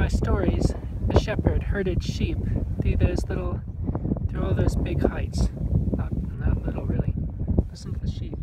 my stories, a shepherd herded sheep through those little, through all those big heights. Not, not little, really. Listen to the sheep.